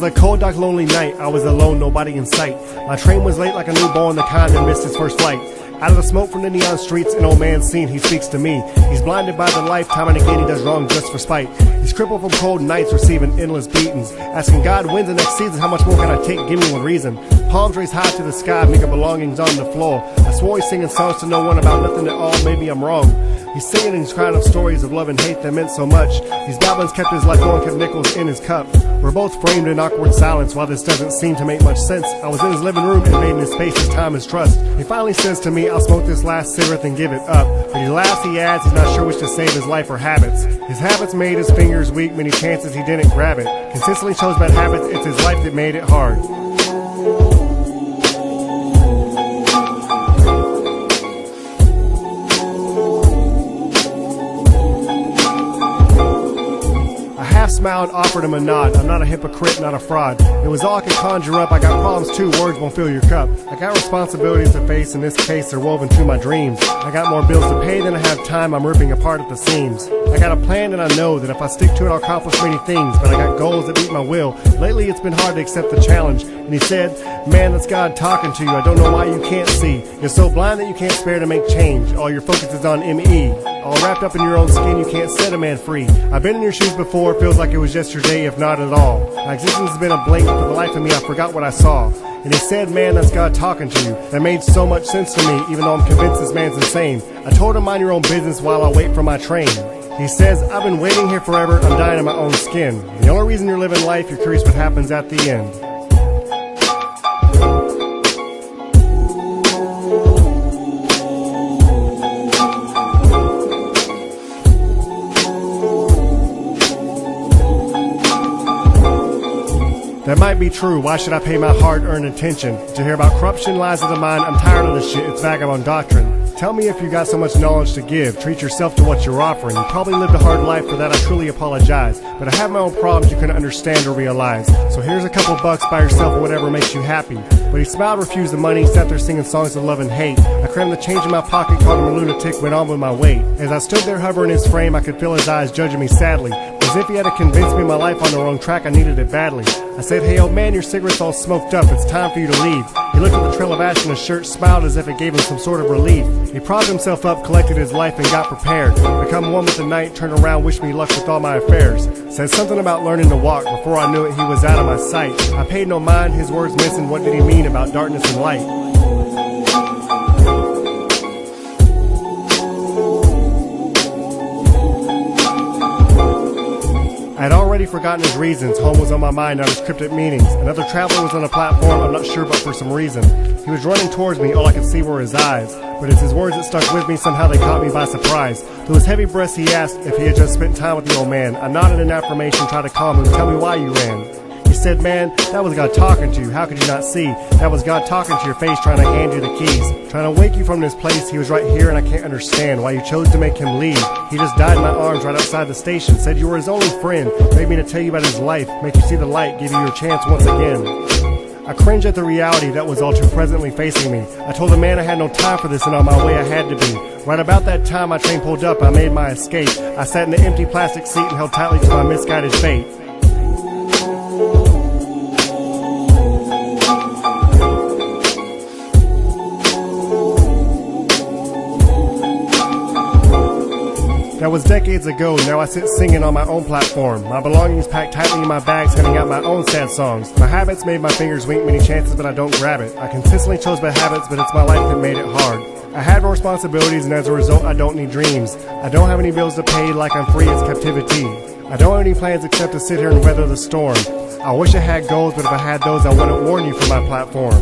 was a cold, dark, lonely night. I was alone, nobody in sight. My train was late like a newborn, the kind that missed its first flight. Out of the smoke from the neon streets, an old man seen, he speaks to me. He's blinded by the life, time and again he does wrong just for spite. He's crippled from cold nights, receiving endless beatings. Asking God, when's the next season? How much more can I take? Give me one reason. Palms raised high to the sky, making belongings on the floor. I swore he's singing songs to no one about nothing at all, maybe I'm wrong. He's singing and he's crying up stories of love and hate that meant so much. These goblins kept his life going, kept nickels in his cup. We're both framed in awkward silence while this doesn't seem to make much sense. I was in his living room, invading his space, his time, his trust. He finally says to me, I'll smoke this last cigarette and give it up. But he laughs, he adds, he's not sure which to save his life or habits. His habits made his fingers weak, many chances he didn't grab it. Consistently chose bad habits, it's his life that made it hard. Smiled, offered him a nod. I'm not a hypocrite, not a fraud. It was all I could conjure up. I got problems too, words won't fill your cup. I got responsibilities to face, in this case, they're woven through my dreams. I got more bills to pay than I have time, I'm ripping apart at the seams. I got a plan and I know that if I stick to it, I'll accomplish many things, but I got goals that beat my will. Lately, it's been hard to accept the challenge. And he said, Man, that's God talking to you. I don't know why you can't see. You're so blind that you can't spare to make change. All your focus is on ME. All wrapped up in your own skin, you can't set a man free. I've been in your shoes before, feels like it was yesterday, if not at all. My existence has been a blank, for the life of me, I forgot what I saw. And he said, Man, that's God talking to you. That made so much sense to me, even though I'm convinced this man's insane. I told him, Mind your own business while I wait for my train. He says, I've been waiting here forever, I'm dying in my own skin. The only reason you're living life, you're curious what happens at the end. That might be true. Why should I pay my hard earned attention to hear about corruption, lies of the mind? I'm tired of this shit. It's vagabond doctrine. Tell me if you got so much knowledge to give. Treat yourself to what you're offering. You probably lived a hard life, for that I truly apologize. But I have my own problems you couldn't understand or realize. So here's a couple bucks by yourself or whatever makes you happy. But he smiled, refused the money, sat there singing songs of love and hate. I crammed the change in my pocket, called him a lunatic, went on with my weight. As I stood there hovering his frame, I could feel his eyes judging me sadly. If he had to convince me my life on the wrong track, I needed it badly. I said, hey old man, your cigarette's all smoked up, it's time for you to leave. He looked at the trail of ash in his shirt, smiled as if it gave him some sort of relief. He propped himself up, collected his life, and got prepared. Become one with the night, turned around, wished me luck with all my affairs. Said something about learning to walk, before I knew it, he was out of my sight. I paid no mind, his words missing, what did he mean about darkness and light? Had already forgotten his reasons. Home was on my mind, not his cryptic meanings. Another traveler was on the platform, I'm not sure, but for some reason. He was running towards me, all I could see were his eyes. But it's his words that stuck with me, somehow they caught me by surprise. Through his heavy breath, he asked if he had just spent time with the old man. I nodded in affirmation, tried to calm him, tell me why you ran said, Man, that was God talking to you. How could you not see? That was God talking to your face, trying to hand you the keys. Trying to wake you from this place. He was right here, and I can't understand why you chose to make him leave. He just died in my arms right outside the station. Said you were his only friend. Made me to tell you about his life. Make you see the light. Give you your chance once again. I cringe at the reality that was all too presently facing me. I told the man I had no time for this and on my way I had to be. Right about that time my train pulled up, I made my escape. I sat in the empty plastic seat and held tightly to my misguided fate. That was decades ago, now I sit singing on my own platform. My belongings packed tightly in my bags, handing out my own sad songs. My habits made my fingers wink many chances, but I don't grab it. I consistently chose bad habits, but it's my life that made it hard. I had responsibilities, and as a result, I don't need dreams. I don't have any bills to pay, like I'm free, as captivity. I don't have any plans except to sit here and weather the storm. I wish I had goals, but if I had those, I wouldn't warn you from my platform.